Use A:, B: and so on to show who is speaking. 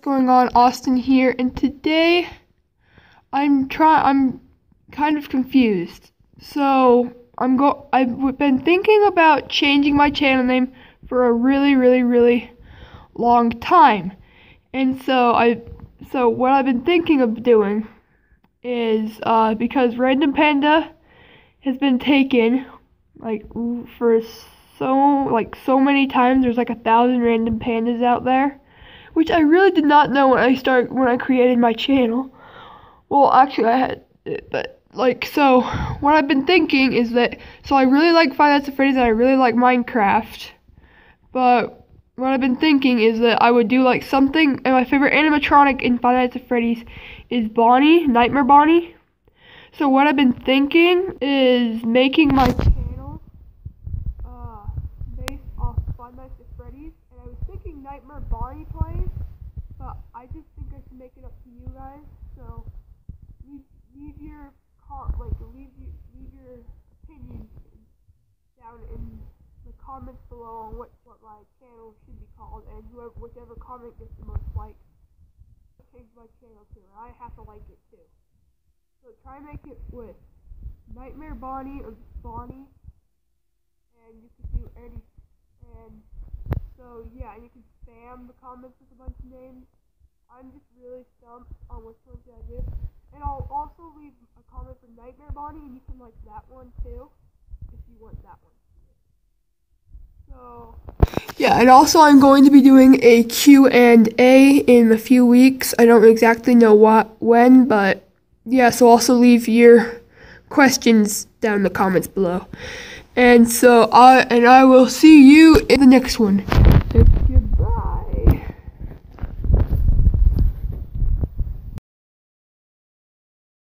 A: going on? Austin here, and today I'm try I'm kind of confused. So I'm go I've been thinking about changing my channel name for a really, really, really long time, and so I so what I've been thinking of doing is uh, because Random Panda has been taken like for so like so many times. There's like a thousand random pandas out there which I really did not know when I start when I created my channel. Well, actually, I had, but like so. What I've been thinking is that so I really like Five Nights at Freddy's and I really like Minecraft, but what I've been thinking is that I would do like something. And my favorite animatronic in Five Nights at Freddy's is Bonnie, Nightmare Bonnie. So what I've been thinking is making my channel uh, based off Five Nights at Freddy's, and I was thinking Nightmare Bonnie plays. But I just think I should make it up to you guys. So leave, leave your car like leave you leave your opinions down in the comments below on what what my channel should be called, and whoever whichever comment gets the most likes, change my channel too, and I have to like it too. So try and make it with Nightmare Bonnie or Bonnie, and you can do any and yeah, you can spam the comments with a bunch of names. I'm just really stumped on which one should I do. And I'll also leave a comment for Nightmare Bonnie, and you can like that one too, if you want that one. So yeah, and also I'm going to be doing a Q&A in a few weeks. I don't exactly know what when, but yeah, so also leave your questions down in the comments below. And so I and I will see you in the next one.